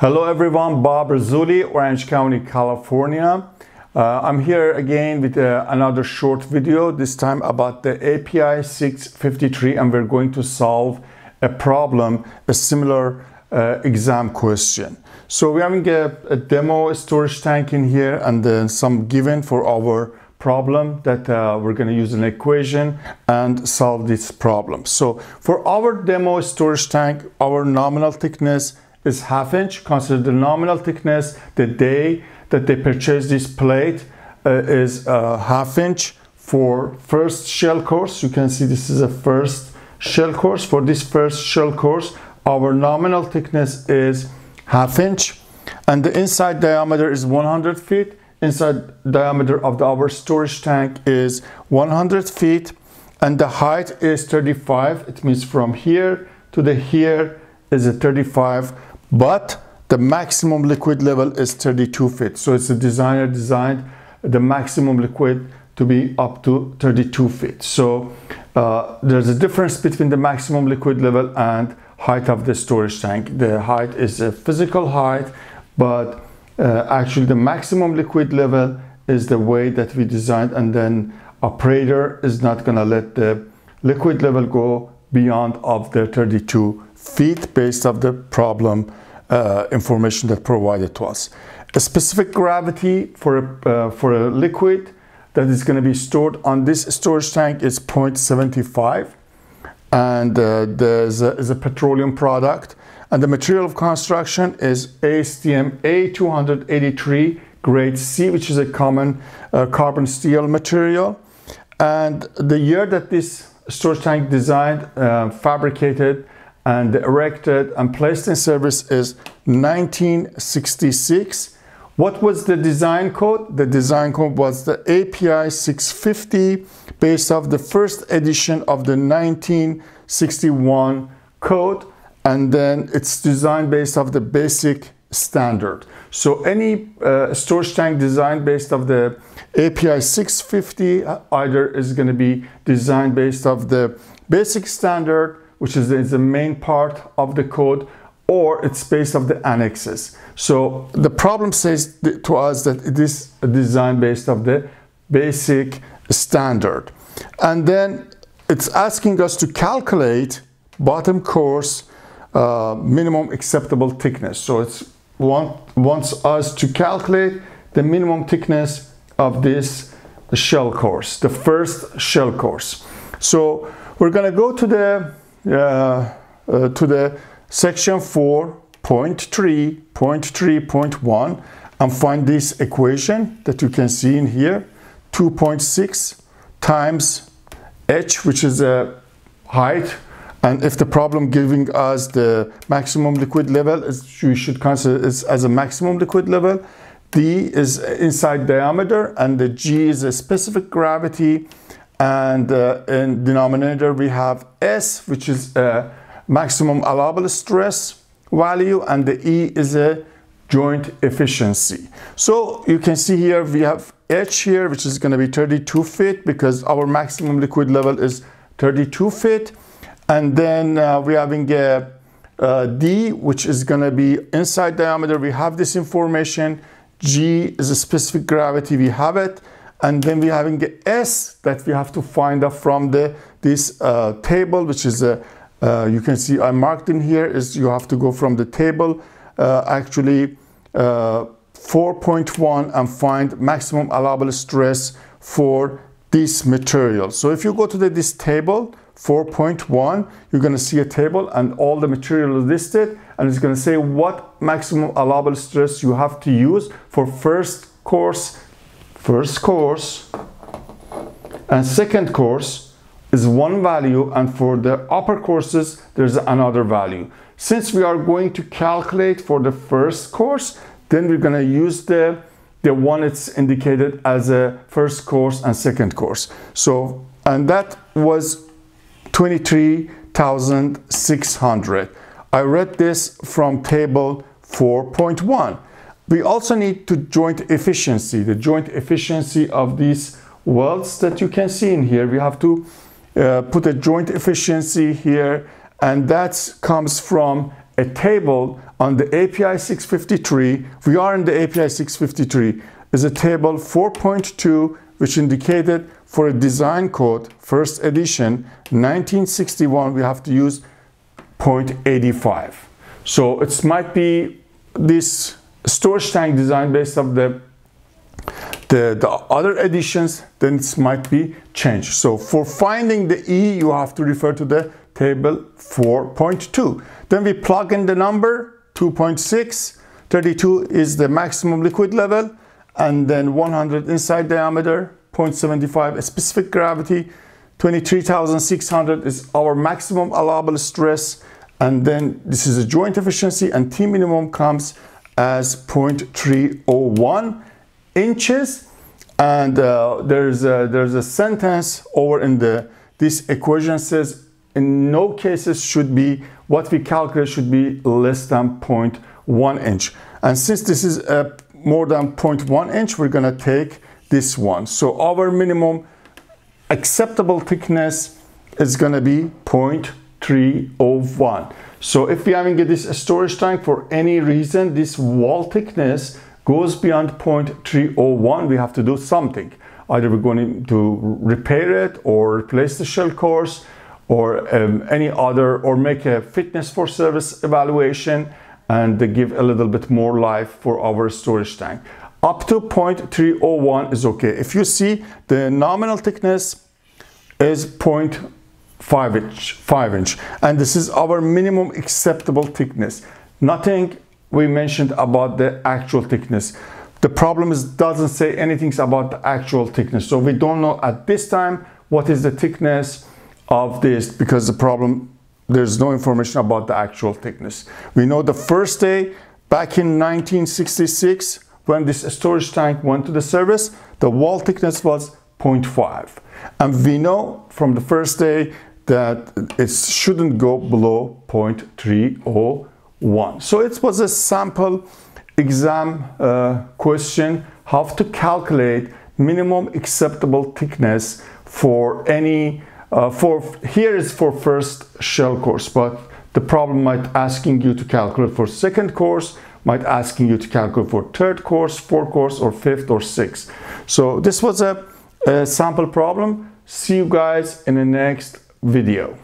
Hello everyone, Bob Rasooli, Orange County, California. Uh, I'm here again with uh, another short video, this time about the API 653 and we're going to solve a problem, a similar uh, exam question. So we're having a, a, demo storage tank in here and then some given for our problem that uh, we're going to use an equation and solve this problem. So for our demo storage tank, our nominal thickness is half inch. Consider the nominal thickness the day that they purchase this plate uh, is uh, half inch for first shell course. You can see this is a first shell course. For this first shell course, our nominal thickness is half inch and the inside diameter is 100 feet. Inside diameter of the, our storage tank is 100 feet and the height is 35. It means from here to the here is a 35 but the maximum liquid level is 32 feet. So it's a designer designed the maximum liquid to be up to 32 feet. So uh, there's a difference between the maximum liquid level and height of the storage tank. The height is a physical height, but uh, actually the maximum liquid level is the way that we designed and then operator is not gonna let the liquid level go beyond of the 32 feet based of the problem uh, information that provided to us. A specific gravity for a, uh, for a liquid that is going to be stored on this storage tank is 0.75 and uh, there's a, is a petroleum product. And the material of construction is ASTM A283 grade C which is a common uh, carbon steel material. And the year that this storage tank designed uh, fabricated and erected and placed in service is 1966. What was the design code? The design code was the API 650 based off the first edition of the 1961 code and then it's designed based off the basic standard. So any uh, storage tank designed based of the API 650 either is going to be designed based of the basic standard which is, is the main part of the code, or it's based of the annexes. So the problem says to us that it is a design based of the basic standard. And then it's asking us to calculate bottom course uh, minimum acceptable thickness. So it's want, wants us to calculate the minimum thickness of this shell course, the first shell course. So we're gonna go to the uh, uh, to the section 4.3.3.1 and find this equation that you can see in here 2.6 times h which is a height and if the problem giving us the maximum liquid level is, we should consider it as a maximum liquid level d is inside diameter and the g is a specific gravity and uh, in denominator we have S, which is a maximum allowable stress value, and the E is a joint efficiency. So you can see here we have H here, which is going to be 32 feet because our maximum liquid level is 32 feet. And then uh, we're having a, a D, which is going to be inside diameter. We have this information. G is a specific gravity. We have it and then we're having the S that we have to find out from the this uh, table, which is a, uh, you can see I marked in here is you have to go from the table uh, actually uh, 4.1 and find maximum allowable stress for this material. So if you go to the, this table 4.1, you're going to see a table and all the material listed and it's going to say what maximum allowable stress you have to use for first course first course and second course is one value and for the upper courses there's another value. Since we are going to calculate for the first course then we're going to use the the one it's indicated as a first course and second course. So and that was 23,600. I read this from table 4.1. We also need to joint efficiency, the joint efficiency of these welds that you can see in here. We have to uh, put a joint efficiency here and that comes from a table on the API 653. We are in the API 653 is a table 4.2 which indicated for a design code first edition 1961 we have to use 0.85 so it might be this storage tank design based of the the, the other editions then it might be changed. So for finding the E you have to refer to the table 4.2 then we plug in the number 2.6 32 is the maximum liquid level. And then 100 inside diameter 0.75 specific gravity. 23,600 is our maximum allowable stress. And then this is a joint efficiency and T minimum comes as 0.301 inches. And uh, there's a, there's a sentence over in the this equation says in no cases should be what we calculate should be less than 0.1 inch. And since this is a more than 0.1 inch we're gonna take this one. So our minimum acceptable thickness is gonna be 0.301 so if we're having this storage tank for any reason this wall thickness goes beyond 0.301 we have to do something. Either we're going to repair it or replace the shell course or um, any other or make a fitness for service evaluation and give a little bit more life for our storage tank. Up to 0.301 is okay. If you see the nominal thickness is 0.5 inch, 5 inch, and this is our minimum acceptable thickness. Nothing we mentioned about the actual thickness. The problem is doesn't say anything about the actual thickness. So we don't know at this time what is the thickness of this because the problem there's no information about the actual thickness. We know the first day back in 1966 when this storage tank went to the service, the wall thickness was 0.5. And we know from the first day that it shouldn't go below 0.301. So it was a sample exam uh, question how to calculate minimum acceptable thickness for any uh, for here is for first shell course, but the problem might asking you to calculate for second course, might asking you to calculate for third course, fourth course, or fifth or sixth. So this was a, a sample problem. See you guys in the next video.